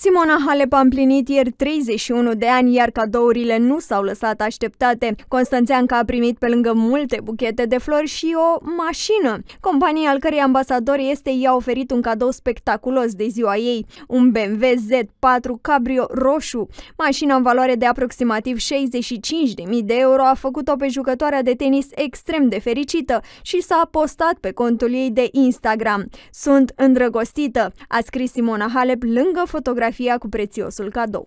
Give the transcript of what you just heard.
Simona Halep a împlinit ieri 31 de ani, iar cadourile nu s-au lăsat așteptate. Constanțeanca a primit pe lângă multe buchete de flori și o mașină. Compania al cărei ambasador este i-a oferit un cadou spectaculos de ziua ei, un BMW Z4 Cabrio roșu. Mașina în valoare de aproximativ 65.000 de euro a făcut-o pe jucătoarea de tenis extrem de fericită și s-a postat pe contul ei de Instagram. Sunt îndrăgostită, a scris Simona Halep lângă fotografia cu prețiosul cadou.